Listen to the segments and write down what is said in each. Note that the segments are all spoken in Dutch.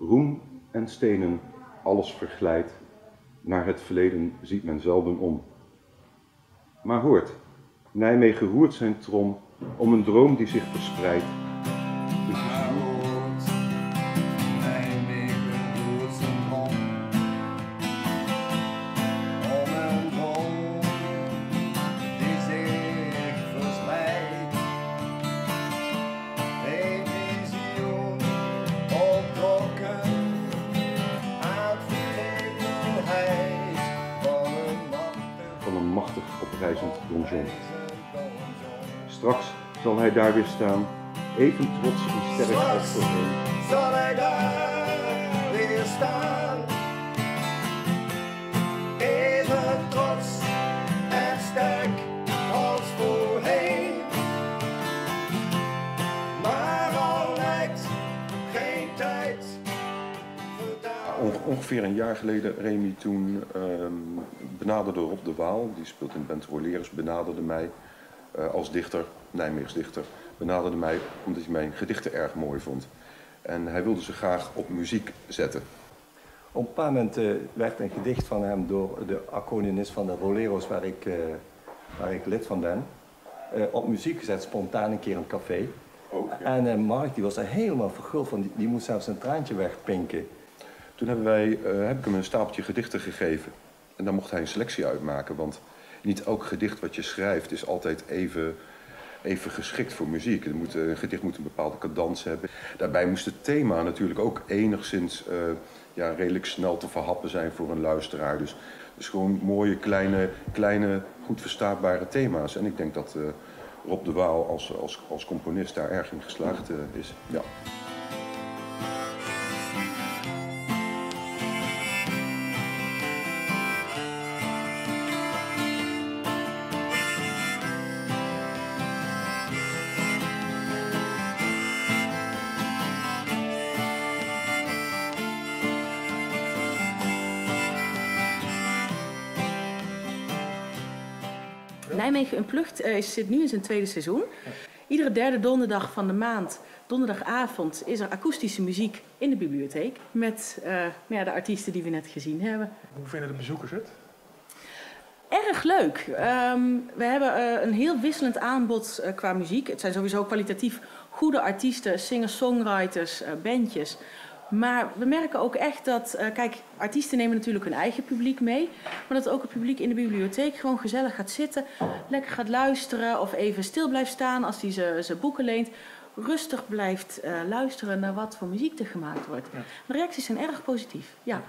Roem en stenen, alles verglijdt, naar het verleden ziet men zelden om. Maar hoort, Nijmegen roert zijn trom om een droom die zich verspreidt. Een machtig oprijzend donjon. Straks zal hij daar weer staan, even trots en sterk als voorheen. zal hij daar weer staan. Even trots en sterk als voorheen. Maar al lijkt geen tijd ongeveer een jaar geleden, Remy, toen ehm, benaderde Rob de Waal, die speelt in Bent benaderde mij eh, als dichter, Nijmeegs dichter, benaderde mij omdat hij mijn gedichten erg mooi vond. En hij wilde ze graag op muziek zetten. Op een bepaald moment eh, werd een gedicht van hem door de accordeonist van de Roleros, waar ik, eh, waar ik lid van ben, op muziek gezet, spontaan een keer in het café. Ook, En Mark die was er helemaal verguld van, die, die moest zelfs een traantje wegpinken. Toen hebben wij, eh, heb ik hem een stapeltje gedichten gegeven. En daar mocht hij een selectie uitmaken. Want niet elk gedicht wat je schrijft is altijd even, even geschikt voor muziek. Moet, een gedicht moet een bepaalde cadans hebben. Daarbij moest het thema natuurlijk ook enigszins eh, ja, redelijk snel te verhappen zijn voor een luisteraar. Dus, dus gewoon mooie, kleine, kleine, goed verstaanbare thema's. En ik denk dat eh, Rob de Waal als, als, als componist daar erg in geslaagd is. Ja. Nijmegen Unplugged is- zit nu in zijn tweede seizoen. Iedere derde donderdag van de maand, donderdagavond, is er akoestische muziek in de bibliotheek. Met eh, nou ja, de artiesten die we net gezien hebben. Hoe vinden de bezoekers het? Erg leuk. Ehm, we hebben eh, een heel wisselend aanbod qua muziek. Het zijn sowieso kwalitatief goede artiesten, singer-songwriters, bandjes. Maar we merken ook echt dat, eh, kijk, artiesten nemen natuurlijk hun eigen publiek mee. Maar dat ook het publiek in de bibliotheek gewoon gezellig gaat zitten, lekker gaat luisteren of even stil blijft staan als hij zijn boeken leent. Rustig blijft eh, luisteren naar wat voor muziek er gemaakt wordt. Ja. De reacties zijn erg positief. Ja.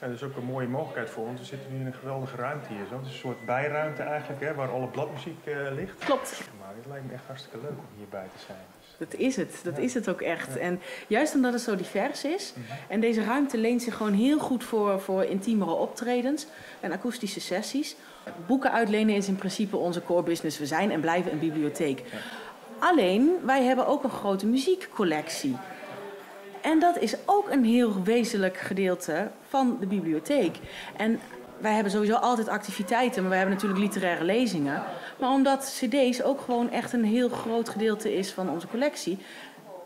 Ja, dat is ook een mooie mogelijkheid voor ons. We zitten nu in een geweldige ruimte hier. Zo. Het is een soort bijruimte eigenlijk, hè, waar alle bladmuziek eh, ligt. Klopt. Maar het lijkt me echt hartstikke leuk om hierbij te zijn. Dus, Dat is het, dat Ja. is het ook echt. En juist omdat het zo divers is Mhm. en deze ruimte leent zich gewoon heel goed voor, voor intiemere optredens en akoestische sessies. Boeken uitlenen is in principe onze core business. We zijn en blijven een bibliotheek. Alleen, wij hebben ook een grote muziekcollectie. En dat is ook een heel wezenlijk gedeelte van de bibliotheek. En wij hebben sowieso altijd activiteiten, maar wij hebben natuurlijk literaire lezingen. Maar omdat CD's ook gewoon echt een heel groot gedeelte is van onze collectie,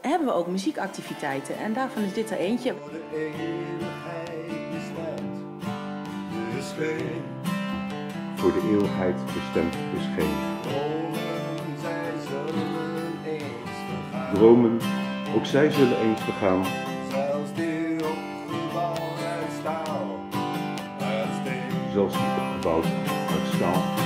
hebben we ook muziekactiviteiten. En daarvan is dit er eentje. Voor de eeuwigheid bestemd. Dus geen Voor de eeuwigheid bestemd is geen dromen, ook zij zullen eens vergaan. Zelfs die opgebouwd uit staal. Zelfs niet opgebouwd uit staal.